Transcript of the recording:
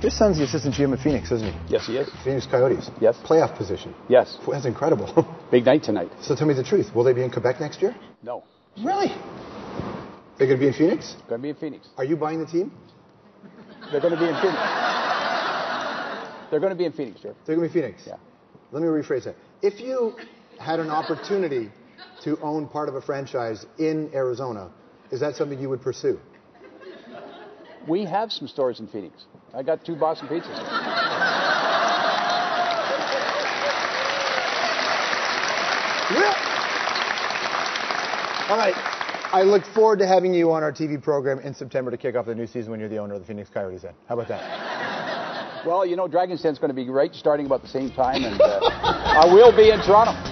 His son's the assistant GM at Phoenix, isn't he? Yes, he is. Phoenix Coyotes. Yes. Playoff position. Yes. That's incredible. Big night tonight. so tell me the truth. Will they be in Quebec next year? No. Really? They're going to be in Phoenix? Going to be in Phoenix. Are you buying the team? They're going to be in Phoenix. They're going to be in Phoenix. They're going to be Phoenix. Yeah. Let me rephrase that. If you had an opportunity to own part of a franchise in Arizona, is that something you would pursue? We have some stores in Phoenix. I got two Boston pizzas. All right. I look forward to having you on our TV program in September to kick off the new season when you're the owner of the Phoenix Coyotes. Then, how about that? Well, you know, Dragon's Den's going to be great, starting about the same time, and uh, I will be in Toronto.